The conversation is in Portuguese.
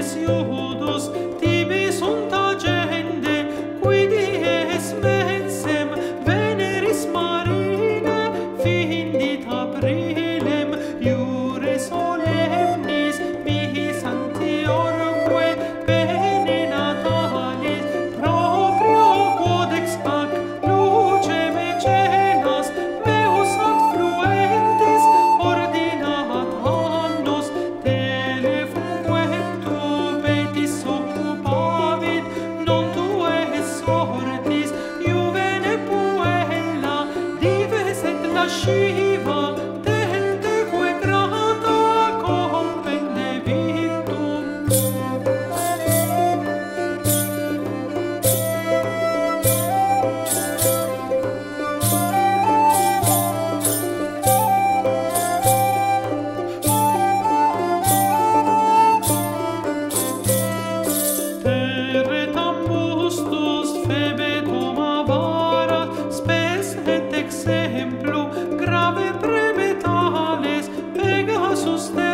Maurício Rudo. 需要。Teus.